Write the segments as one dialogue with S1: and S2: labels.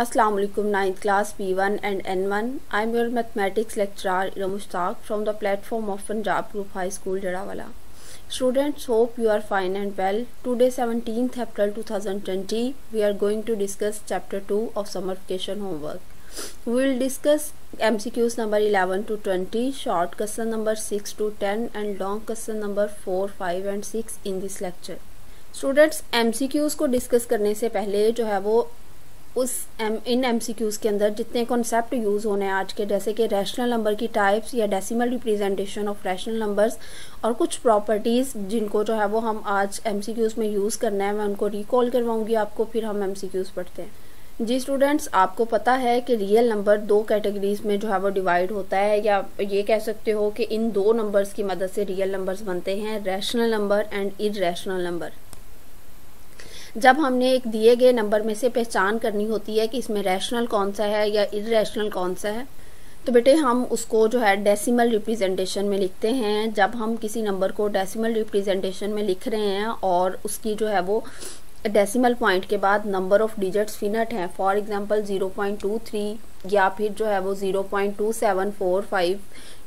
S1: Assalamu alaikum 9th class P1 and N1 I am your mathematics lecturer Ira Mushtaq from the platform of Punjab Group High School Jadawala Students hope you are fine and well Today 17th April 2020 we are going to discuss chapter 2 of summer vacation homework We will discuss MCQs number 11 to 20 short question number 6 to 10 and long question number 4 5 and 6 in this lecture students M को discuss करने से पहले जो है वो उस M इन M के अंदर जितने कॉन्सेप्ट यूज़ होने हैं आज के, जैसे कि रैशनल नंबर की टाइप्स या decimal representation of rational numbers और कुछ प्रॉपर्टीज़ जिनको जो है वो हम आज एम में यूज़ करना है, मैं उनको रिकॉल करवाऊँगी आपको, फिर हम एम पढ़ते हैं। जी स्टूडेंट्स आपको पता है कि रियल नंबर दो कैटेगरीज में जो है वो डिवाइड होता है, या ये कह सकते हो कि इन दो नंबर्स की मदद से रियल नंबर्स बनते हैं rational number and irrational number जब हमने एक दिए गए नंबर में से पहचान करनी होती है कि इसमें रैशनल कौन सा है या इरेशनल कौन सा है तो बेटे हम उसको जो है डेसिमल रिप्रेजेंटेशन में लिखते हैं। जब हम किसी नंबर को डेसिमल रिप्रेजेंटेशन में लिख रहे हैं और उसकी जो है वो डेसिमल पॉइंट के बाद नंबर ऑफ़ डिजिट्स फिनट हैं फॉर एग्जांपल 0.23 या फिर जो है वो 0.2745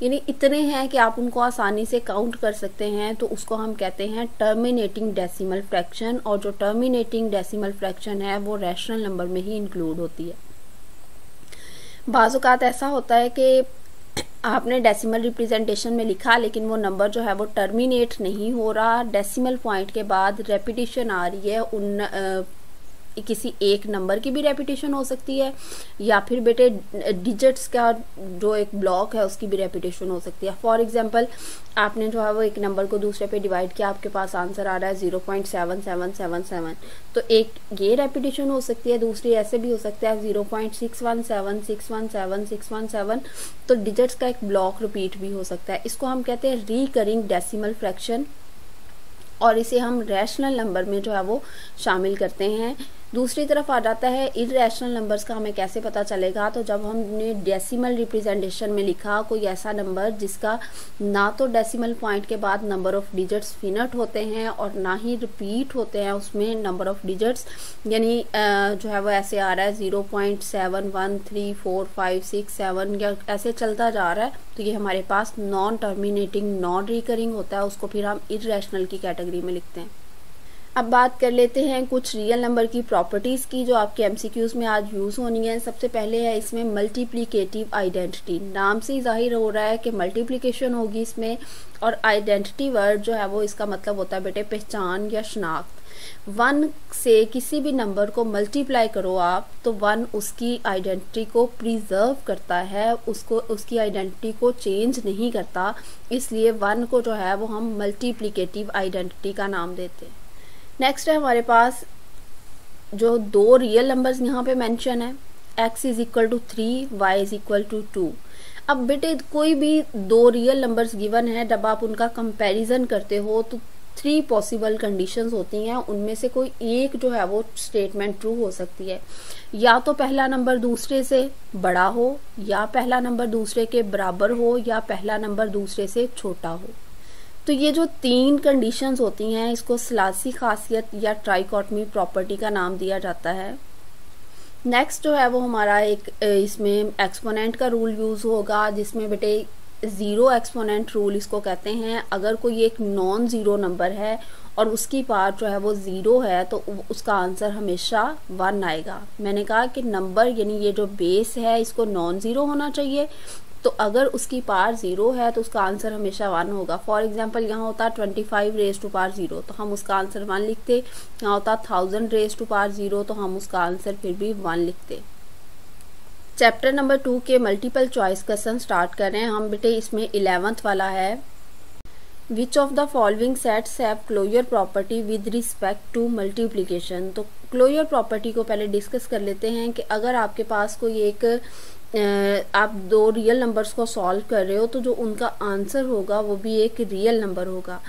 S1: यानी इतने हैं कि आप उनको आसानी से काउंट कर सकते हैं तो उसको हम कहते हैं टर्मिनेटिंग डेसिमल फ्रैक्शन और जो टर्मिनेटिंग डेसिमल फ्रैक्शन है, वो रैशनल नंबर में ही इंक्लूड होती है। बाज़ात ऐसा होता है कि आपने डेसिमल रिप्रेजेंटेशन में लिखा, लेकिन वो नंबर जो है वो टर्मिनेट नहीं हो रहा। डेसिमल पॉइंट के बाद रेपिटेशन आ रही है, उन किसी एक नंबर की भी रेपिटेशन हो सकती है, या फिर बेटे डिजिट्स का जो एक ब्लॉक है, उसकी भी रेपिटेशन हो सकती है। फॉर एग्जांपल आपने जो है वो एक नंबर को दूसरे पे डिवाइड किया, आपके पास आंसर आ रहा है zero point seven seven seven seven तो एक ये रेपिटेशन हो सकती है, दूसरी ऐसे भी हो सकता है zero point six one seven six one seven six one seven तो डिजिट्स का एक ब्लॉक रिपीट भी हो सकता है। इसको हम कहते हैं रिकरिंग डेसिमल फ्रैक्शन और इसे हम रैशनल नंबर में जो है वो शामिल करते हैं। दूसरी तरफ़ आ जाता है इरेशनल नंबर्स का, हमें कैसे पता चलेगा? तो जब हमने डेसिमल रिप्रेजेंटेशन में लिखा कोई ऐसा नंबर जिसका ना तो डेसिमल पॉइंट के बाद नंबर ऑफ़ डिजिट्स फिनट होते हैं और ना ही रिपीट होते हैं, उसमें नंबर ऑफ़ डिजिट्स यानी जो है वो ऐसे आ रहा है zero point seven one three four five six seven या ऐसे चलता जा रहा है तो ये हमारे पास नॉन टर्मिनेटिंग नॉन रिकरिंग होता है, उसको फिर हम इरेशनल की कैटेगरी में लिखते हैं। अब बात कर लेते हैं कुछ रियल नंबर की प्रॉपर्टीज़ की जो आपके एमसीक्यूज में आज यूज़ होनी है। सबसे पहले है इसमें मल्टीप्लिकेटिव आइडेंटिटी नाम से ही ज़ाहिर हो रहा है कि मल्टीप्लिकेशन होगी इसमें और आइडेंटिटी वर्ड जो है वो इसका मतलब होता है बेटे पहचान या शनाख्त। वन से किसी भी नंबर को मल्टीप्लाई करो आप तो वन उसकी आइडेंटिटी को प्रिजर्व करता है, उसको, उसकी आइडेंटिटी को चेंज नहीं करता। इसलिए वन को जो है वो हम मल्टीप्लिकेटिव आइडेंटिटी का नाम देते हैं। नेक्स्ट है हमारे पास जो दो रियल नंबर्स यहाँ पे मेंशन है, x is equal to three y is equal to two अब बेटे, कोई भी दो रियल नंबर्स गिवन है, जब आप उनका कंपैरिजन करते हो तो थ्री पॉसिबल कंडीशंस होती हैं, उनमें से कोई एक जो है वो स्टेटमेंट ट्रू हो सकती है। या तो पहला नंबर दूसरे से बड़ा हो, या पहला नंबर दूसरे के बराबर हो, या पहला नंबर दूसरे से छोटा हो। तो ये जो तीन कंडीशंस होती हैं, इसको सलासी खासियत या ट्राइकॉटमी प्रॉपर्टी का नाम दिया जाता है। नेक्स्ट जो है वो हमारा एक इसमें एक्सपोनेंट का रूल यूज़ होगा, जिसमें बेटे ज़ीरो एक्सपोनेंट रूल इसको कहते हैं। अगर कोई एक नॉन ज़ीरो नंबर है और उसकी पार्ट जो है वो ज़ीरो है तो उसका आंसर हमेशा वन आएगा। मैंने कहा कि नंबर यानी ये जो बेस है, इसको नॉन ज़ीरो होना चाहिए। तो अगर उसकी पार ज़ीरो है तो उसका आंसर हमेशा वन होगा। फॉर एग्ज़ाम्पल यहाँ होता है twenty five raise to power zero तो हम उसका आंसर वन लिखते। यहाँ होता thousand raise to power zero तो हम उसका आंसर फिर भी वन लिखते। चैप्टर नंबर टू के मल्टीपल चॉइस क्वेश्चन स्टार्ट कर। रहे हैं हम बेटे, इसमें इलेवंथ वाला है। Which of the following sets have closure property with respect to multiplication तो क्लोयर प्रॉपर्टी को पहले डिस्कस कर लेते हैं कि अगर आपके पास कोई एक आप दो रियल नंबर्स को सॉल्व कर रहे हो तो जो उनका आंसर होगा, वो भी एक रियल नंबर होगा।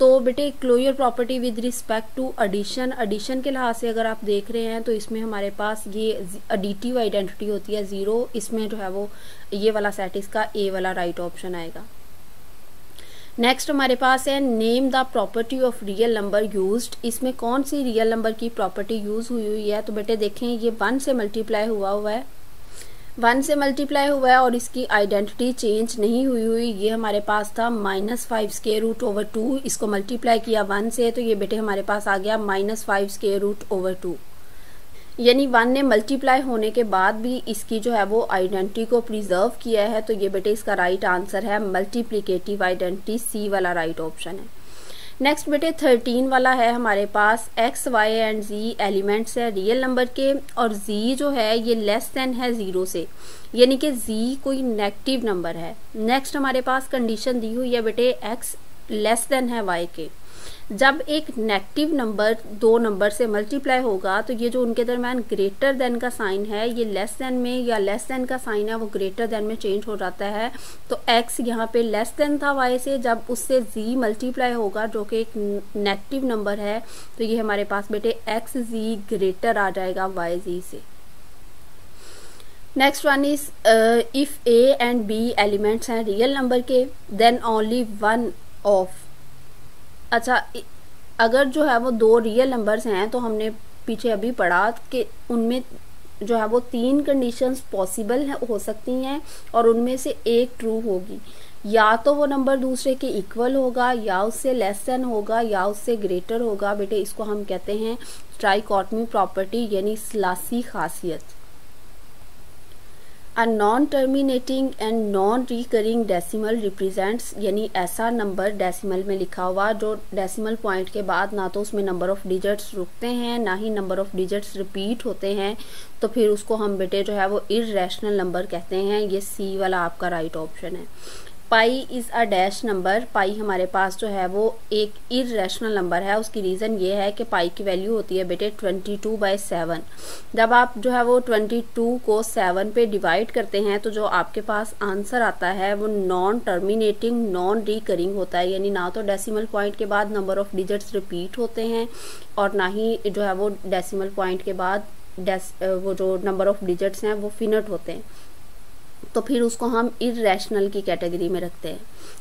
S1: तो बेटे closure property with respect to addition addition के लिहाज से अगर आप देख रहे हैं तो इसमें हमारे पास ये एडिटिव आइडेंटिटी होती है ज़ीरो इसमें जो है वो ये वाला सेट इसका ए वाला राइट ऑप्शन आएगा। नेक्स्ट हमारे पास है name the property of real number used इसमें कौन सी रियल नंबर की प्रॉपर्टी यूज़ हुई हुई है? तो बेटे, देखें, ये वन से मल्टीप्लाई हुआ हुआ है। वन से मल्टीप्लाई हुआ है और इसकी आइडेंटिटी चेंज नहीं हुई हुई, ये हमारे पास था minus five square root over two. इसको मल्टीप्लाई किया वन से तो ये बेटे हमारे पास आ गया minus five square root over two. यानी वन ने मल्टीप्लाई होने के बाद भी इसकी जो है वो आइडेंटिटी को प्रिजर्व किया है तो ये बेटे इसका राइट आंसर है मल्टीप्लीकेटिव आइडेंटिटी, सी वाला राइट ऑप्शन है। नेक्स्ट बेटे थर्टीन वाला है हमारे पास x y and z elements है रियल नंबर के, और जी जो है, ये लेस देन है ज़ीरो से। यानी कि जी कोई नेगेटिव नंबर है। नेक्स्ट हमारे पास कंडीशन दी हुई है बेटे एक्स लेस देन है वाई के। जब एक नेगेटिव नंबर, दो नंबर से मल्टीप्लाई होगा तो ये जो उनके दरमियान ग्रेटर देन का साइन है, ये लेस देन में या लेस देन का साइन है, वो ग्रेटर देन में चेंज हो जाता है। तो एक्स यहाँ पे लेस देन था वाई से, जब उससे जी मल्टीप्लाई होगा, जो कि एक नेगेटिव नंबर है तो ये हमारे पास बेटे एक्स जी ग्रेटर आ जाएगा वाई जी से। Next one is if a and b elements हैं रियल नंबर के देन ओनली वन ऑफ़ अच्छा अगर जो है वो दो रियल नंबर्स हैं तो हमने पीछे अभी पढ़ा कि उनमें जो है वो तीन कंडीशंस पॉसिबल है सकती हैं और उनमें से एक ट्रू होगी। या तो वो नंबर दूसरे के इक्वल होगा, या उससे लेस देन होगा, या उससे ग्रेटर होगा। बेटे, इसको हम कहते हैं ट्राइकॉटमी प्रॉपर्टी यानी सलासी खासियत। A non terminating and non recurring decimal represents यानी ऐसा नंबर डेसिमल में लिखा हुआ जो डेसिमल पॉइंट के बाद ना तो उसमें नंबर ऑफ़ डिजिट्स रुकते हैं, ना ही नंबर ऑफ़ डिजिट्स रिपीट होते हैं तो फिर उसको हम बेटे जो है वो इरेशनल नंबर कहते हैं, ये सी वाला आपका राइट right ऑप्शन है। Pi is a dash number, pi हमारे पास जो है वो एक इरेशनल नंबर है, उसकी रीज़न ये है कि पाई की वैल्यू होती है बेटे 22 टू बाई सेवन जब आप जो है वो 22 को सेवन पे डिवाइड करते हैं तो जो आपके पास आंसर आता है वो नॉन टर्मिनेटिंग नॉन रिकरिंग होता है, यानी ना तो डेसिमल पॉइंट के बाद नंबर ऑफ़ डिजिट्स रिपीट होते हैं, और ना ही जो है वो डेसिमल पॉइंट के बाद वो जो नंबर ऑफ़ डिजिट्स हैं वो फिनट होते हैं। तो फिर उसको हम इरेशनल की कैटेगरी में रखते हैं।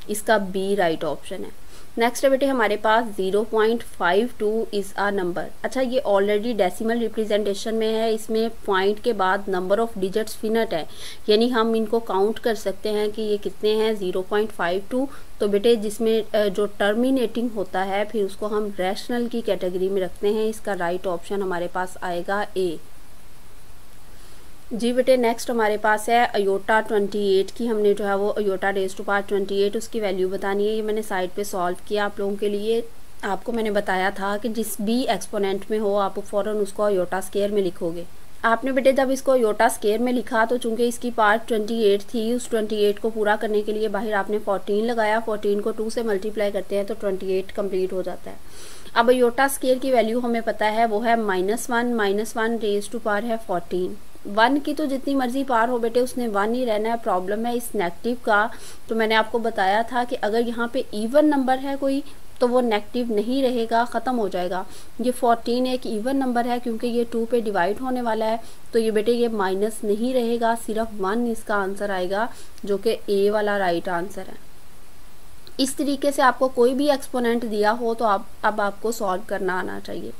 S1: इसका बी राइट ऑप्शन है। नेक्स्ट है बेटे, हमारे पास 0.52 point five two is a number अच्छा ये ऑलरेडी डेसिमल रिप्रेजेंटेशन में है। इसमें पॉइंट के बाद नंबर ऑफ़ डिजिट्स फिनट है। यानी हम इनको काउंट कर सकते हैं कि ये कितने हैं 0.52 तो बेटे, जिसमें जो टर्मिनेटिंग होता है, फिर उसको हम रैशनल की कैटेगरी में रखते हैं। इसका राइट right ऑप्शन हमारे पास आएगा ए जी बेटे नेक्स्ट हमारे पास है अयोटा 28 की। हमने जो है वो अयोटा डेज़ टू पार्ट 28 उसकी वैल्यू बतानी है। ये मैंने साइड पे सॉल्व किया आप लोगों के लिए। आपको मैंने बताया था कि जिस भी एक्सपोनेंट में हो, आप फ़ौरन उसको अयोटा स्केयर में लिखोगे। आपने बेटे, जब इसको योटा स्केयर में लिखा तो चूँकि इसकी पार्ट 28 थी, उस 28 को पूरा करने के लिए बाहर आपने 14 लगाया। 14 को 2 से मल्टीप्लाई करते हैं तो 28 कंप्लीट हो जाता है। अब योटा स्केयर की वैल्यू हमें पता है, वो है minus one minus one to power है 14 वन की तो जितनी मर्ज़ी पार हो बेटे, उसने वन ही रहना है प्रॉब्लम है इस नेगेटिव का। तो मैंने आपको बताया था कि अगर यहाँ पे इवन नंबर है कोई तो वो नेगेटिव नहीं रहेगा, ख़त्म हो जाएगा। ये 14 एक इवन नंबर है क्योंकि ये टू पे डिवाइड होने वाला है। तो ये बेटे, ये माइनस नहीं रहेगा, सिर्फ़ वन इसका आंसर आएगा, जो कि ए वाला राइट आंसर है। इस तरीके से आपको कोई भी एक्सपोनेंट दिया हो तो आप, अब आपको सॉल्व करना आना चाहिए।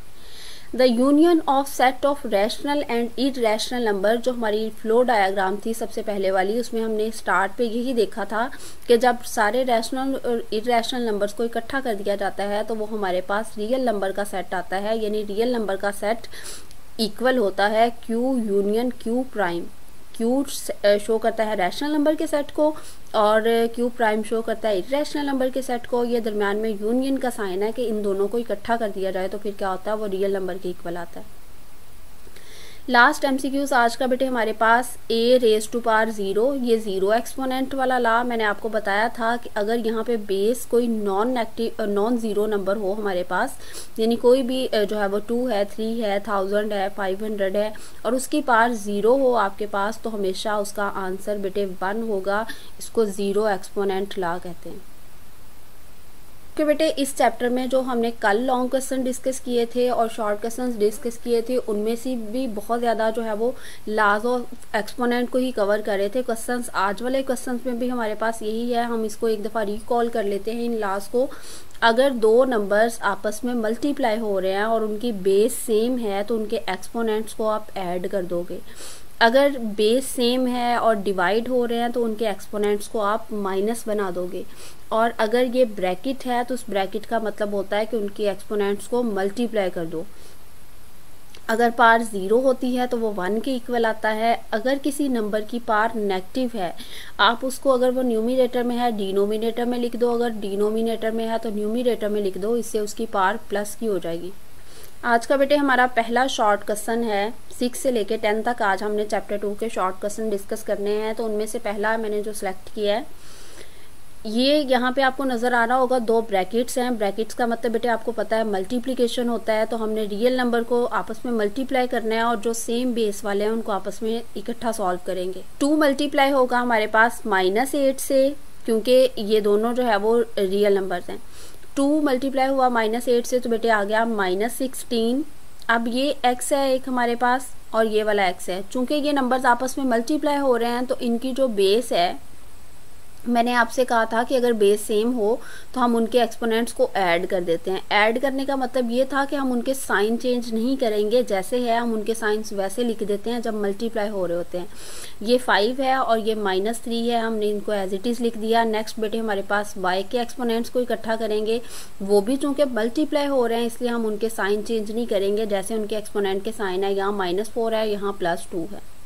S1: The union of set of rational and irrational number जो हमारी फ्लो डायाग्राम थी सबसे पहले वाली, उसमें हमने स्टार्ट पे यही देखा था कि जब सारे रैशनल और इरेशनल नंबर्स को इकट्ठा कर दिया जाता है तो वो हमारे पास रियल नंबर का सेट आता है, यानी रियल नंबर का सेट इक्वल होता है Q union Q prime Q show करता है रैशनल नंबर के सेट को और क्यू प्राइम शो करता है इरेशनल नंबर के सेट को। ये दरमियान में यूनियन का साइन है कि इन दोनों को इकट्ठा कर दिया जाए तो फिर क्या होता है? वो रियल नंबर के इक्वल आता है। लास्ट एमसीक्यूज आज का बेटे हमारे पास a raise to power zero ये ज़ीरो एक्सपोनेंट वाला ला। मैंने आपको बताया था कि अगर यहाँ पे बेस कोई non negative non zero number हो हमारे पास, यानी कोई भी जो है वो टू है थ्री है थाउज़ेंड है फाइव हंड्रेड है, और उसकी पार ज़ीरो हो आपके पास तो हमेशा उसका आंसर बेटे वन होगा, इसको ज़ीरो एक्सपोनेंट ला कहते हैं। कि बेटे, इस चैप्टर में जो हमने कल लॉन्ग क्वेश्चन डिस्कस किए थे और शॉर्ट क्वेश्चन डिस्कस किए थे, उनमें से भी बहुत ज़्यादा जो है वो लाज और एक्सपोनेंट को ही कवर कर रहे थे। क्वेश्चंस आज वाले क्वेश्चंस में भी हमारे पास यही है। हम इसको एक दफ़ा रिकॉल कर लेते हैं इन लाज को। अगर दो नंबर्स आपस में मल्टीप्लाई हो रहे हैं और उनकी बेस सेम है तो उनके एक्सपोनेंट्स को आप ऐड कर दोगे। अगर बेस सेम है और डिवाइड हो रहे हैं तो उनके एक्सपोनेंट्स को आप माइनस बना दोगे। और अगर ये ब्रैकेट है तो उस ब्रैकेट का मतलब होता है कि उनके एक्सपोनेंट्स को मल्टीप्लाई कर दो। अगर पार ज़ीरो होती है तो वो वन के इक्वल आता है। अगर किसी नंबर की पार नेगेटिव है, आप उसको अगर वो न्यूमिनेटर में है डिनोमिनेटर में लिख दो। अगर डिनोमिनेटर में है तो न्यूमिनेटर में लिख दो। इससे उसकी पार प्लस की हो जाएगी। आज का बेटे हमारा पहला शॉर्ट क्वेश्चन है। सिक्स से लेके टेन तक आज हमने चैप्टर टू के शॉर्ट क्वेश्चन डिस्कस करने हैं तो उनमें से पहला मैंने जो सिलेक्ट किया है, ये यहाँ पे आपको नज़र आ रहा होगा, दो ब्रैकेट्स हैं। ब्रैकेट्स का मतलब बेटे आपको पता है मल्टीप्लिकेशन होता है तो हमने रियल नंबर को आपस में मल्टीप्लाई करना है और जो सेम बेस वाले हैं, उनको आपस में इकट्ठा सॉल्व करेंगे। टू मल्टीप्लाई होगा हमारे पास माइनस एट से, क्योंकि ये दोनों जो है वो रियल नंबर्स हैं। टू मल्टीप्लाई हुआ माइनस एट से तो बेटे आ गया माइनस सिक्सटीन। अब ये एक्स है एक हमारे पास और ये वाला एक्स है। चूँकि ये नंबर्स आपस में मल्टीप्लाई हो रहे हैं तो इनकी जो बेस है मैंने आपसे कहा था कि अगर बेस सेम हो तो हम उनके एक्सपोनेंट्स को ऐड कर देते हैं। ऐड करने का मतलब ये था कि हम उनके साइन चेंज नहीं करेंगे, जैसे है, हम उनके साइंस वैसे लिख देते हैं जब मल्टीप्लाई हो रहे होते हैं। ये फाइव है और ये माइनस थ्री है, हमने इनको एज इट इज़ लिख दिया। नेक्स्ट बेटे हमारे पास वाई के एक्सपोनेंट्स को इकट्ठा करेंगे। वो भी चूँकि मल्टीप्लाई हो रहे हैं, इसलिए हम उनके साइन चेंज नहीं करेंगे, जैसे उनके एक्सपोनेंट के साइन है, यहाँ माइनस है, यहाँ प्लस है।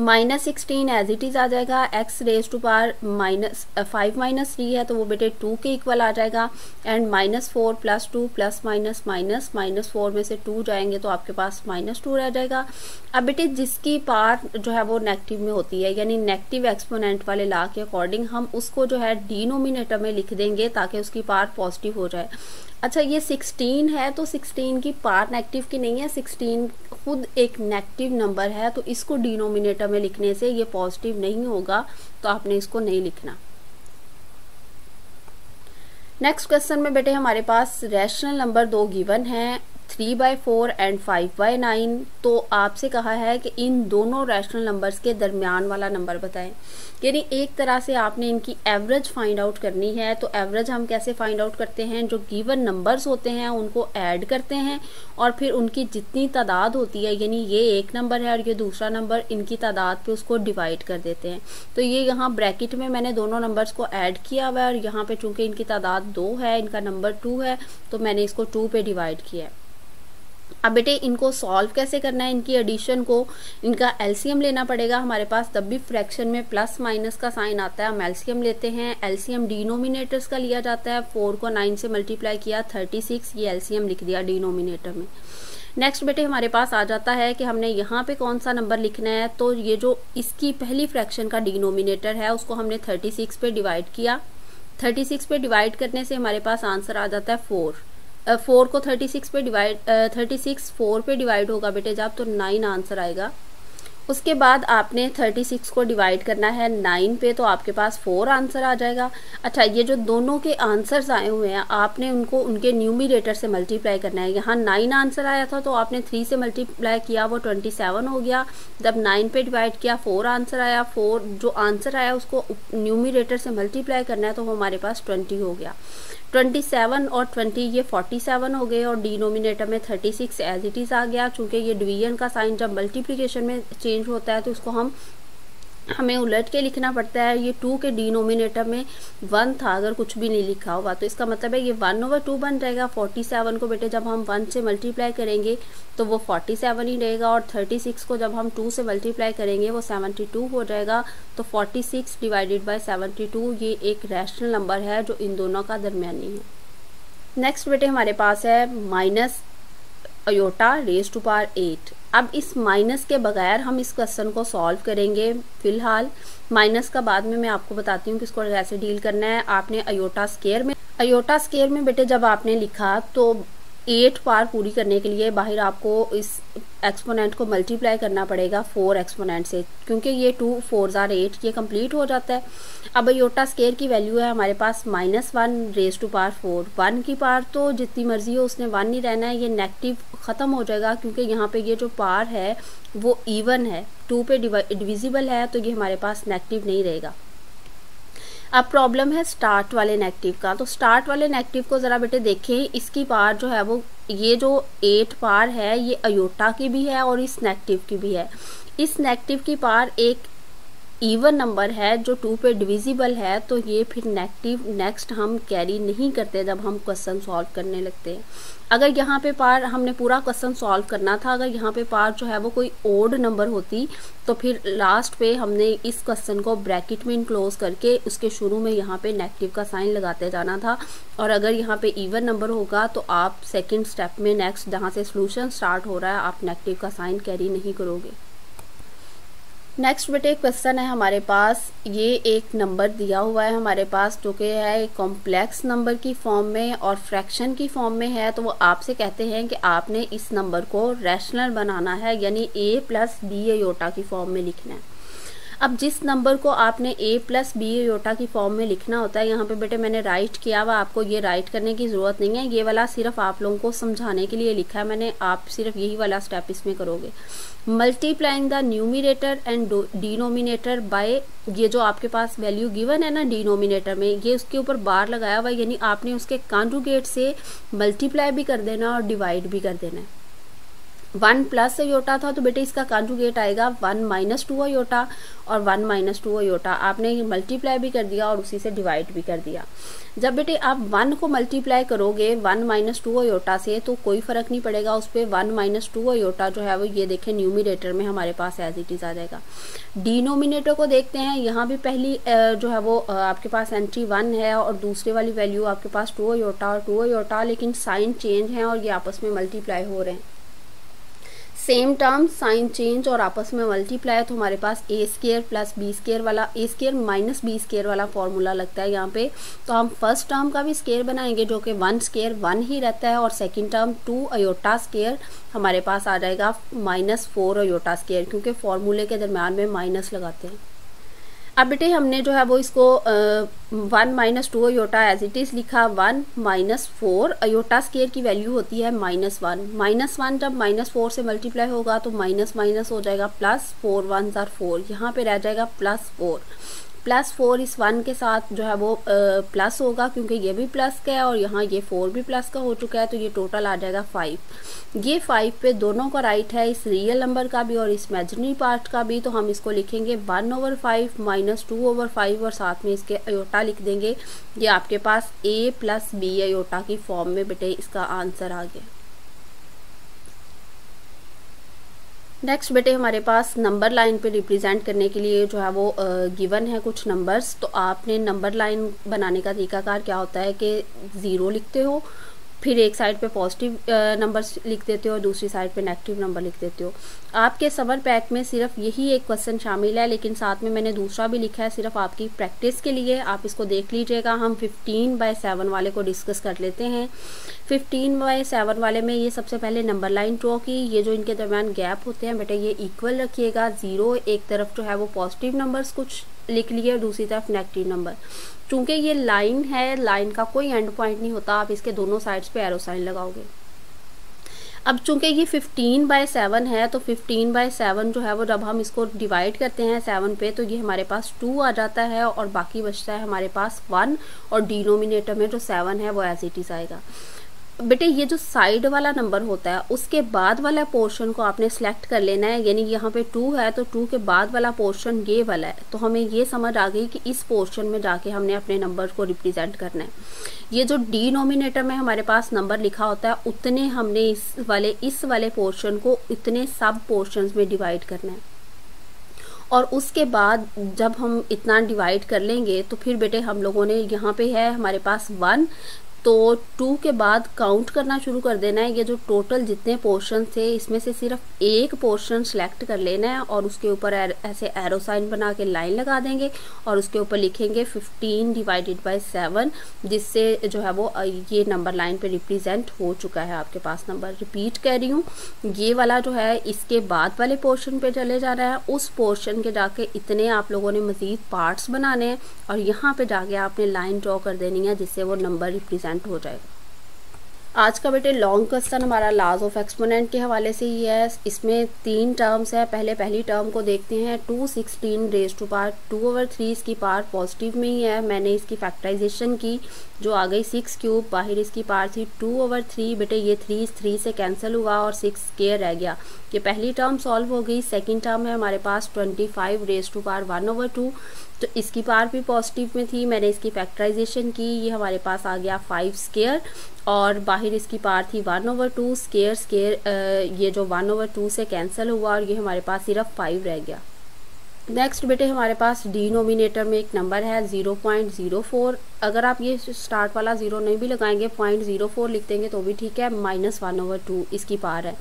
S1: Minus sixteen as it is आ जाएगा x raise to power minus five minus three है तो वो बेटे टू के इक्वल आ जाएगा and minus four plus two plus minus minus minus four में से टू जाएँगे तो आपके पास माइनस टू रह जाएगा। अब बेटे जिसकी पार जो है वो नेगेटिव में होती है, यानी नेगेटिव एक्सपोनेंट वाले ला के अकॉर्डिंग हम उसको जो है डिनोमिनेटर में लिख देंगे, ताकि उसकी पार पॉजिटिव हो जाए। अच्छा ये 16 है तो 16 की पार नेगेटिव की नहीं है 16 खुद एक नेगेटिव नंबर है तो इसको डिनोमिनेटर में लिखने से ये पॉजिटिव नहीं होगा तो आपने इसको नहीं लिखना। नेक्स्ट क्वेश्चन में बेटे हमारे पास रैशनल नंबर दो गिवन है। Three by four and five by nine तो आपसे कहा है कि इन दोनों रैशनल नंबर्स के दरमियान वाला नंबर बताएँ। यानी एक तरह से आपने इनकी एवरेज फाइंड आउट करनी है तो एवरेज हम कैसे फाइंड आउट करते हैं? जो गिवन नंबर्स होते हैं, उनको ऐड करते हैं और फिर उनकी जितनी तादाद होती है, यानी ये एक नंबर है और ये दूसरा नंबर इनकी तादाद पे उसको डिवाइड कर देते हैं। तो ये यहाँ ब्रैकेट में मैंने दोनों नंबर्स को ऐड किया हुआ है और यहाँ पे चूँकि इनकी तादाद दो है, इनका नंबर टू है तो मैंने इसको टू पे डिवाइड किया है। अब बेटे, इनको सॉल्व कैसे करना है? इनकी एडिशन को, इनका एलसीएम लेना पड़ेगा। हमारे पास तब भी फ्रैक्शन में प्लस माइनस का साइन आता है। हम एलसीएम लेते हैं। एलसीएम डिनोमिनेटर्स का लिया जाता है। फोर को नाइन से मल्टीप्लाई किया थर्टी सिक्स ये एलसीएम लिख दिया डिनोमिनेटर में। नेक्स्ट बेटे, हमारे पास आ जाता है कि हमने यहाँ पे कौन सा नंबर लिखना है? तो ये जो इसकी पहली फ्रैक्शन का डिनोमिनेटर है, उसको हमने थर्टी सिक्स पे डिवाइड किया। थर्टी सिक्स पे डिवाइड करने से हमारे पास आंसर आ जाता है फोर फोर को थर्टी सिक्स पे डिवाइड थर्टी सिक्स फोर पे डिवाइड होगा बेटे, जब तो नाइन आंसर आएगा। उसके बाद आपने 36 को डिवाइड करना है 9 पे तो आपके पास फोर आंसर आ जाएगा। अच्छा ये जो दोनों के आंसर्स आए हुए हैं, आपने उनको, उनके न्यूमिरेटर से मल्टीप्लाई करना है। यहाँ 9 आंसर आया था तो आपने 3 से मल्टीप्लाई किया, वो 27 हो गया। जब 9 पे डिवाइड किया फोर आंसर आया फोर जो आंसर आया, उसको न्यूमिरेटर से मल्टीप्लाई करना है तो वो हमारे पास ट्वेंटी हो गया। 27 और 20 ये 47 हो गए, और डिनोमिनेटर में 36 एज इट इज़ आ गया। चूँकि ये डिवीज़न का साइन जब मल्टीप्लिकेशन में चेंज होता है तो इसको हम हमें उलट के लिखना पड़ता है। ये टू के डिनोमिनेटर में वन था, अगर कुछ भी नहीं लिखा होगा तो इसका मतलब है ये वन ओवर टू बन जाएगा। फोर्टी सेवन को बेटे, जब हम वन से मल्टीप्लाई करेंगे तो वो फोर्टी सेवन ही रहेगा, और थर्टी सिक्स को जब हम टू से मल्टीप्लाई करेंगे, वो सेवेंटी टू हो जाएगा। तो forty six divided by seventy two ये एक रैशनल नंबर है, जो इन दोनों का दरमियानी है। नेक्स्ट बेटे हमारे पास है minus iota raise to power eight अब इस माइनस के बगैर हम इस क्वेश्चन को सॉल्व करेंगे फ़िलहाल। माइनस का बाद में मैं आपको बताती हूँ कि इसको कैसे डील करना है। आपने अयोटा स्केयर में अयोटा स्केयर में बेटे जब आपने लिखा तो एट पार पूरी करने के लिए बाहर आपको इस एक्सपोनेंट को मल्टीप्लाई करना पड़ेगा फोर एक्सपोनेंट से, क्योंकि ये टू फोर ज़ार एट ये कंप्लीट हो जाता है। अब योटा स्केयर की वैल्यू है हमारे पास minus one raise to power four one की पार तो जितनी मर्ज़ी हो उसने वन ही रहना है, ये नेगेटिव ख़त्म हो जाएगा, क्योंकि यहाँ पे ये जो पार है वो इवन है टू पे डिविजिबल है तो ये हमारे पास नेगेटिव नहीं रहेगा। अब प्रॉब्लम है स्टार्ट वाले नेगेटिव का। तो स्टार्ट वाले नेगेटिव को ज़रा बेटे देखें, इसकी पार जो है वो, ये जो एट पार है, ये अयोटा की भी है और इस नेगेटिव की भी है। इस नेगेटिव की पार एक इवन नंबर है जो टू पे डिविजिबल है तो ये फिर नेगेटिव नेक्स्ट हम कैरी नहीं करते जब हम क्वेश्चन सॉल्व करने लगते हैं। अगर यहाँ पे पार हमने पूरा क्वेश्चन सॉल्व करना था, अगर यहाँ पे पार जो है वो कोई ओड नंबर होती तो फिर लास्ट पे हमने इस क्वेश्चन को ब्रैकेट में इनक्लोज करके उसके शुरू में यहाँ पे नेगेटिव का साइन लगाते जाना था। और अगर यहाँ पे इवन नंबर होगा तो आप सेकेंड स्टेप में नेक्स्ट जहाँ से सोल्यूशन स्टार्ट हो रहा है, आप नेगेटिव का साइन कैरी नहीं करोगे। नेक्स्ट बेटे क्वेश्चन है हमारे पास। ये एक नंबर दिया हुआ है हमारे पास, जो कि है कॉम्प्लेक्स नंबर की फॉर्म में और फ्रैक्शन की फॉर्म में है। तो वो आपसे कहते हैं कि आपने इस नंबर को रैशनल बनाना है, यानी ए प्लस बी एटा की फॉर्म में लिखना है। अब जिस नंबर को आपने ए प्लस बी योटा की फॉर्म में लिखना होता है, यहाँ पे बेटे मैंने राइट किया हुआ, आपको ये राइट करने की ज़रूरत नहीं है। ये वाला सिर्फ़ आप लोगों को समझाने के लिए लिखा है। मैंने आप सिर्फ़ यही वाला स्टेप इसमें करोगे। Multiplying the numerator and denominator by ये जो आपके पास वैल्यू गिवन है ना डिनोमिनेटर में, ये उसके ऊपर बार लगाया हुआ यानी आपने उसके कॉन्जुगेट से मल्टीप्लाई भी कर देना और डिवाइड भी कर देना है। वन प्लस योटा था तो बेटे इसका कॉन्जुगेट आएगा वन माइनस टू योटा और वन माइनस टू योटा। आपने मल्टीप्लाई भी कर दिया और उसी से डिवाइड भी कर दिया। जब बेटे आप वन को मल्टीप्लाई करोगे, वन माइनस टू योटा से तो कोई फ़र्क नहीं पड़ेगा उस पर वन माइनस टू योटा जो है वो, ये देखें न्यूमिनेटर में हमारे पास एज इट इज़ आ जाएगा। डिनोमिनेटर को देखते हैं, यहाँ भी पहली जो है वो आपके पास एंट्री वन है और दूसरे वाली वैल्यू आपके पास टू योटा और टू योटा, लेकिन साइन चेंज है और ये आपस में मल्टीप्लाई हो रहे हैं। सेम टर्म साइन चेंज और आपस में मल्टीप्लाई तो हमारे पास a square plus b square वाला a square minus b square वाला फॉर्मूला लगता है यहाँ पे। तो हम फ़र्स्ट टर्म का भी स्केयर बनाएँगे, जो कि वन स्केयर वन ही रहता है, और second term two iota square हमारे पास आ जाएगा माइनस फोर अयोटा स्केयर क्योंकि फॉर्मूले के दरम्यान में माइनस लगाते हैं। अब बेटे हमने जो है वो इसको one minus two iota as it is लिखा one minus four iota square की वैल्यू होती है माइनस वन माइनस वन जब माइनस फोर से मल्टीप्लाई होगा तो माइनस माइनस हो जाएगा प्लस फोर वन ज़ार फोर यहाँ पर रह जाएगा प्लस फोर प्लस फोर इस वन के साथ जो है वो प्लस होगा क्योंकि ये भी प्लस का है और यहाँ ये फोर भी प्लस का हो चुका है तो ये टोटल आ जाएगा फाइव ये फाइव पे दोनों का राइट है, इस रियल नंबर का भी और इस इमेजनरी पार्ट का भी तो हम इसको लिखेंगे one over five minus two over five और साथ में इसके अयोटा लिख देंगे। ये आपके पास ए प्लस बी अयोटा की फॉर्म में बेटे इसका आंसर आ गया। नेक्स्ट बेटे, हमारे पास नंबर लाइन पे रिप्रेजेंट करने के लिए जो है वो गिवन है कुछ नंबर्स तो आपने नंबर लाइन बनाने का तरीकाकार क्या होता है कि ज़ीरो लिखते हो फिर एक साइड पे पॉजिटिव नंबर लिख देते हो और दूसरी साइड पे नेगेटिव नंबर लिख देते हो। आपके समर पैक में सिर्फ़ यही एक क्वेश्चन शामिल है, लेकिन साथ में मैंने दूसरा भी लिखा है, सिर्फ़ आपकी प्रैक्टिस के लिए। आप इसको देख लीजिएगा, हम 15 बाय 7 वाले को डिस्कस कर लेते हैं। 15 बाय 7 वाले में ये सबसे पहले नंबर लाइन ड्रॉ की। ये जो इनके दरमियान गैप होते हैं, बेटा, ये इक्वल रखिएगा। ज़ीरो एक तरफ़ जो है वो पॉजिटिव नंबर्स कुछ लिख लिए और दूसरी तरफ़ नेगेटिव नंबर चूँकि ये लाइन है लाइन का कोई एंड पॉइंट नहीं होता, आप इसके दोनों साइड्स पे एरो साइन लगाओगे। अब चूँकि ये 15 बाय 7 है तो 15 बाय 7 जो है, वो जब हम इसको डिवाइड करते हैं 7 पे तो ये हमारे पास 2 आ जाता है और बाकी बचता है हमारे पास 1 और डिनोमिनेटर में जो 7 है, वो एज इट इज़ आएगा। बेटे, ये जो साइड वाला नंबर होता है, उसके बाद वाला पोर्शन को आपने सेलेक्ट कर लेना है। यानी यहाँ पे टू है तो टू के बाद वाला पोर्शन ये वाला है। तो हमें ये समझ आ गई कि इस पोर्शन में जाके हमने अपने नंबर को रिप्रेजेंट करना है। ये जो डी नोमिनेटर में हमारे पास नंबर लिखा होता है, उतने हमने इस वाले इस वाले पोर्शन को इतने सब पोर्शन में डिवाइड करना है। और उसके बाद जब हम इतना डिवाइड कर लेंगे तो फिर बेटे, हम लोगों ने यहाँ पे है, हमारे पास वन तो टू के बाद काउंट करना शुरू कर देना है। ये जो टोटल जितने पोर्शन थे, इसमें से सिर्फ़ एक पोर्शन सेलेक्ट कर लेना है और उसके ऊपर ऐसे एरो साइन बना के लाइन लगा देंगे और उसके ऊपर लिखेंगे 15 डिवाइडेड बाय 7 जिससे जो है वो ये नंबर लाइन पे रिप्रेजेंट हो चुका है। आपके पास नंबर रिपीट कर रही हूँ। ये वाला जो है, इसके बाद वाले पोर्शन पर चले जा रहा है। उस पोर्शन के जाके इतने आप लोगों ने मज़ीद पार्ट्स बनाने हैं और यहाँ पर जाके आपने लाइन ड्रॉ कर देनी है, जिससे वो नंबर रिप्रेजेंट हो जाएगा। आज का बेटे लॉन्ग क्वेश्चन हमारा लाज ऑफ़ एक्सपोनेंट के हवाले से ही है। इसमें तीन टर्म्स है। पहले पहली टर्म को देखते हैं। Two sixteen raise to power two over three इसकी पार पॉजिटिव में ही है। मैंने इसकी फैक्टराइजेशन की, जो आ गई सिक्स क्यूब बाहर इसकी पार थी टू ओवर थ्री बेटे, ये थ्री थ्री से कैंसिल हुआ और सिक्स केयर रह गया। ये पहली टर्म सॉल्व हो गई। सेकेंड टर्म है हमारे पास twenty five raise to power one over two तो इसकी पार भी पॉजिटिव में थी, मैंने इसकी फैक्टराइजेशन की, ये हमारे पास आ गया फाइव स्केयर और बाहर इसकी पार थी one over two square square ये जो वन ओवर टू से कैंसिल हुआ और ये हमारे पास सिर्फ़ फाइव रह गया। नेक्स्ट बेटे, हमारे पास डिनोमिनेटर में एक नंबर है ज़ीरो पॉइंट ज़ीरो फोर अगर आप ये स्टार्ट वाला ज़ीरो नहीं भी लगाएँगे पॉइंट ज़ीरो फोर लिख देंगे तो भी ठीक है माइनस वन ओवर टू इसकी पार है।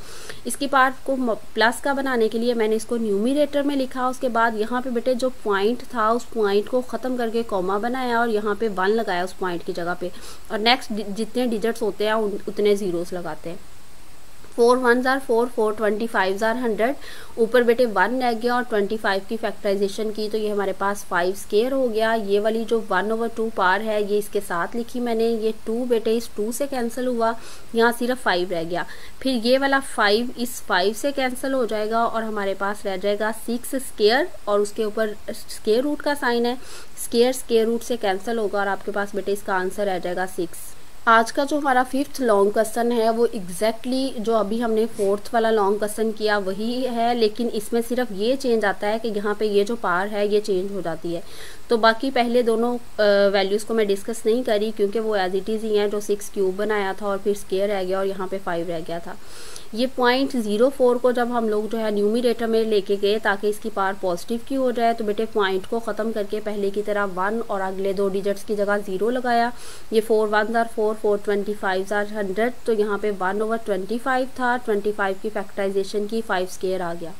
S1: इसकी पार को प्लस का बनाने के लिए मैंने इसको न्यूमिनेटर में लिखा, उसके बाद यहाँ पे बेटे जो पॉइंट था, उस पॉइंट को ख़त्म करके कॉमा बनाया और यहाँ पे वन लगाया उस पॉइंट की जगह पे। और नेक्स्ट जितने डिजिट्स होते हैं उतने ज़ीरोस लगाते हैं। फोर वन जार फोर फोर ट्वेंटी फाइव जार हंड्रेड ऊपर बेटे वन रह गया और ट्वेंटी फाइव की फैक्टराइजेशन की तो ये हमारे पास फाइव स्केयर हो गया। ये वाली जो वन ओवर टू पार है, ये इसके साथ लिखी मैंने। ये टू बेटे इस टू से कैंसिल हुआ। यहाँ सिर्फ़ फाइव रह गया। फिर ये वाला फाइव इस फाइव से कैंसिल हो जाएगा और हमारे पास रह जाएगा सिक्स स्केयर और उसके ऊपर स्केयर रूट का साइन है। स्केयर स्केयर रूट से कैंसिल होगा और आपके पास बेटे इसका आंसर रह जाएगा सिक्स आज का जो हमारा फिफ्थ लॉन्ग क्वेश्चन है, वो एग्जैक्टली exactly जो अभी हमने फोर्थ वाला लॉन्ग क्वेश्चन किया, वही है, लेकिन इसमें सिर्फ़ ये चेंज आता है कि यहाँ पे ये जो पार है, ये चेंज हो जाती है। तो बाकी पहले दोनों वैल्यूज़ को मैं डिस्कस नहीं करी, क्योंकि वो एज इट इज़ ही हैं, जो सिक्स क्यूब बनाया था और फिर स्केयर रह गया और यहाँ पे फाइव रह गया था। ये पॉइंट ज़ीरो फोर को जब हम लोग जो है न्यूमिनेटर में लेके गए, ताकि इसकी पार पॉजिटिव की हो जाए तो बेटे पॉइंट को ख़त्म करके पहले की तरह वन और अगले दो डिजिट्स की जगह ज़ीरो लगाया। ये फोर वन ज़ार four four four twenty five ज़ार हंड्रेड तो यहाँ पे वन ओवर ट्वेंटी फाइव था ट्वेंटी फाइव की फैक्टराइजेशन की फाइव स्केयर आ गया।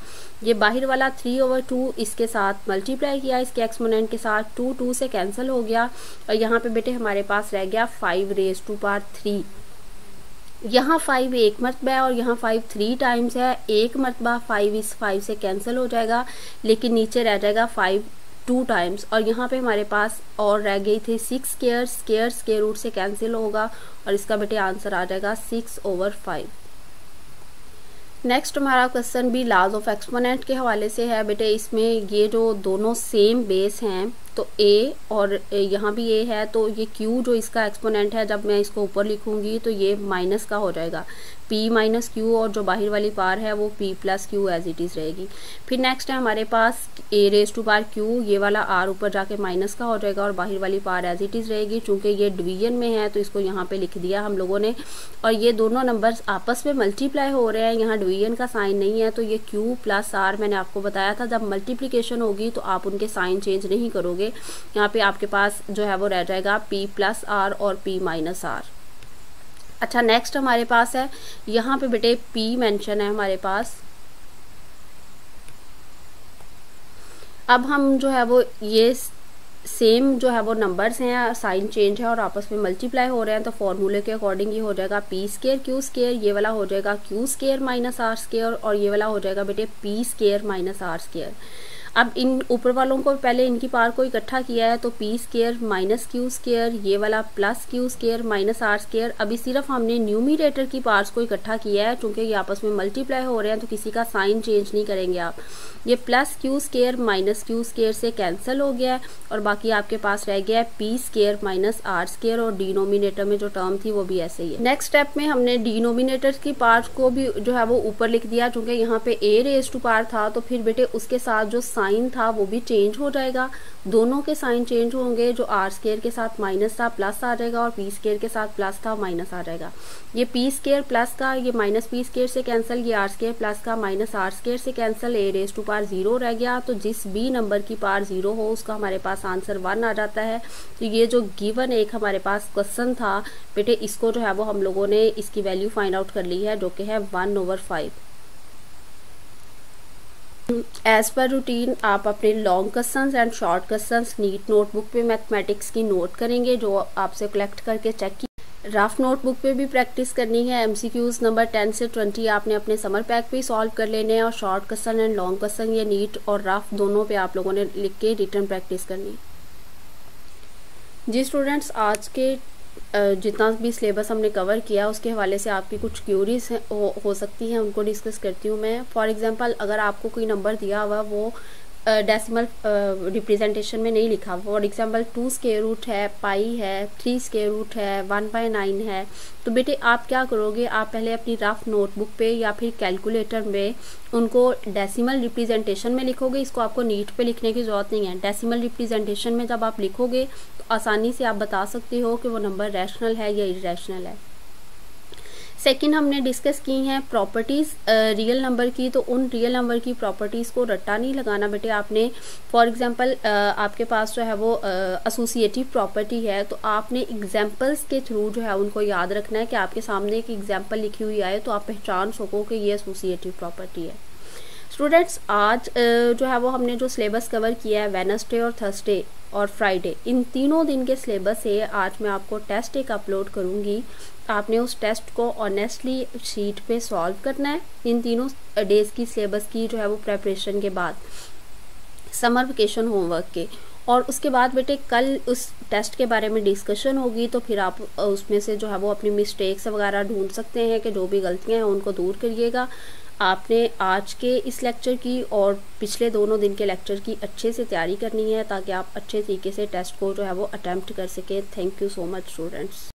S1: ये बाहर वाला थ्री ओवर टू इसके साथ मल्टीप्लाई किया, इसके एक्सपोनेंट के साथ टू टू से कैंसिल हो गया, और यहाँ पे बेटे हमारे पास रह गया five raise to power three यहाँ फाइव एक मरतबा है और यहाँ फाइव थ्री टाइम्स है, एक मरतबा फाइव इस फाइव से कैंसिल हो जाएगा, लेकिन नीचे रह जाएगा फाइव टू टाइम्स और यहाँ पे हमारे पास और रह गई थी six square square square root से कैंसिल होगा और इसका बेटे आंसर आ जाएगा सिक्स ओवर फाइव नेक्स्ट हमारा क्वेश्चन भी लाज ऑफ़ एक्सपोनेंट के हवाले से है बेटे। इसमें ये जो दोनों सेम बेस हैं तो ए और यहाँ भी ए है तो ये क्यू जो इसका एक्सपोनेंट है, जब मैं इसको ऊपर लिखूँगी तो ये माइनस का हो जाएगा। पी माइनस क्यू और जो बाहर वाली पार है वो p plus q as it is रहेगी। फिर नेक्स्ट है हमारे पास a raise to power q ये वाला आर ऊपर जाके माइनस का हो जाएगा और बाहर वाली पार एज इट इज़ रहेगी। चूँकि ये डिवीज़न में है तो इसको यहाँ पे लिख दिया हम लोगों ने। और ये दोनों नंबर्स आपस में मल्टीप्लाई हो रहे हैं, यहाँ डिवीज़न का साइन नहीं है तो ये क्यू प्लस आर मैंने आपको बताया था। जब मल्टीप्लीकेशन होगी तो आप उनके साइन चेंज नहीं करोगे। यहाँ पे आपके पास जो है वो रह जाएगा पी प्लस आर और पी माइनस आर अच्छा नेक्स्ट हमारे पास है। यहाँ पे बेटे पी मेंशन है हमारे पास। अब हम जो है वो ये सेम जो है वो नंबर्स हैं साइन चेंज है और आपस में मल्टीप्लाई हो रहे हैं तो फॉर्मूले के अकॉर्डिंग ये हो जाएगा पी स्केयर क्यू स्केयर ये वाला हो जाएगा q square minus r square और ये वाला हो जाएगा बेटे p square minus r square अब इन ऊपर वालों को पहले इनकी पार को इकट्ठा किया है तो p square minus q square ये वाला plus q square minus r square अभी सिर्फ़ हमने न्यूमिनेटर की पार्ट्स को इकट्ठा किया है, क्योंकि ये आपस में मल्टीप्लाई हो रहे हैं तो किसी का साइन चेंज नहीं करेंगे आप। ये plus q square minus q square से कैंसिल हो गया है, और बाकी आपके पास रह गया है p square minus r square और डिनोमिनेटर में जो टर्म थी वो भी ऐसे ही है। नेक्स्ट स्टेप में हमने डिनोमिनेटर की पार्ट को भी जो है वो ऊपर लिख दिया चूँकि यहाँ पे ए रेस टू पार था तो फिर बेटे उसके साथ जो साइन था, वो भी चेंज हो जाएगा। दोनों के साइन चेंज होंगे, जो आर स्केयर के साथ माइनस था प्लस आ जाएगा और पी स्केयर के साथ प्लस था माइनस आ जाएगा। ये पी स्केयर प्लस का, ये माइनस पी स्केयर से कैंसिल ये आर स्केयर प्लस का माइनस आर स्केयर से cancel a raise to power zero रह गया। तो जिस बी नंबर की पार ज़ीरो हो, उसका हमारे पास आंसर वन आ जाता है। तो ये जो गिवन एक हमारे पास क्वेश्चन था, बेटे इसको जो है वो हम लोगों ने इसकी वैल्यू फाइंड आउट कर ली है, जो कि है one over five as per routine आप अपने long questions and short questions neat notebook पे मैथमेटिक्स की नोट करेंगे, जो आपसे कलेक्ट करके चेक की। राफ नोटबुक पे भी प्रैक्टिस करनी है। एमसीक्यूज नंबर टेन से ट्वेंटी आपने अपने समर पैक पे सॉल्व कर लेने हैं और short question and long question ये नीट और रफ दोनों पे आप लोगों ने लिख के रिटर्न प्रैक्टिस करनी। है जी स्टूडेंट्स आज के जितना भी सिलेबस हमने कवर किया उसके हवाले से आपकी कुछ क्यूरीज हो, हो सकती हैं उनको डिस्कस करती हूँ मैं। फॉर एग्जांपल अगर आपको कोई नंबर दिया हुआ वो डेसिमल रिप्रेजेंटेशन में नहीं लिखा। For example two square root है पाई है थ्री स्केयर रूट है वन बाई नाइन है। तो बेटे, आप क्या करोगे? आप पहले अपनी रफ नोटबुक पे या फिर कैलकुलेटर में उनको डेसिमल रिप्रेजेंटेशन में लिखोगे। इसको आपको नीट पे लिखने की ज़रूरत नहीं है। डेसिमल रिप्रेजेंटेशन में जब आप लिखोगे तो आसानी से आप बता सकते हो कि वो नंबर रैशनल है या इरेशनल है। सेकंड हमने डिस्कस की हैं प्रॉपर्टीज़ रियल नंबर की तो उन रियल नंबर की प्रॉपर्टीज़ को रट्टा नहीं लगाना बेटे। आपने फॉर एग्ज़ाम्पल आपके पास जो है वो एसोसिएटिव प्रॉपर्टी है तो आपने एग्जांपल्स के थ्रू जो है उनको याद रखना है कि आपके सामने एक एग्ज़ाम्पल लिखी हुई आए तो आप पहचान सको कि ये एसोसिएटिव प्रॉपर्टी है। स्टूडेंट्स आज जो है वो हमने जो सिलेबस कवर किया है वेनसडे और थर्सडे और फ्राइडे इन तीनों दिन के सिलेबस से आज मैं आपको टेस्ट एक अपलोड करूँगी। आपने उस टेस्ट को ऑनेस्टली शीट पे सॉल्व करना है, इन तीनों डेज़ की सिलेबस की जो है वो प्रेपरेशन के बाद। समर वेकेशन होमवर्क के। और उसके बाद बेटे, कल उस टेस्ट के बारे में डिस्कशन होगी तो फिर आप उसमें से जो है वो अपनी मिस्टेक्स वगैरह ढूंढ सकते हैं कि जो भी गलतियाँ हैं उनको दूर करिएगा। आपने आज के इस लेक्चर की और पिछले दोनों दिन के लेक्चर की अच्छे से तैयारी करनी है ताकि आप अच्छे तरीके से टेस्ट को जो है वो अटैम्प्ट कर सकें। Thank you so much students